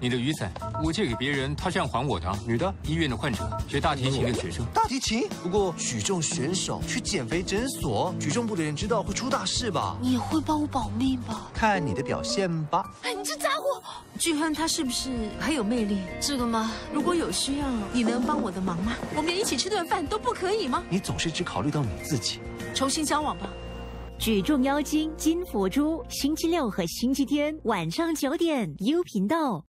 你的雨伞，我借给别人，他这样还我的。女的，医院的患者，学大提琴的学生。大提琴？不过举重选手去减肥诊所，举重部的人知道会出大事吧？你会帮我保密吧？看你的表现吧。哎，你这家伙，巨亨他是不是很有魅力？这个吗？如果有需要，你能帮我的忙吗？我们连一起吃顿饭都不可以吗？你总是只考虑到你自己。重新交往吧。举重妖精金佛珠，星期六和星期天晚上九点，U 频道。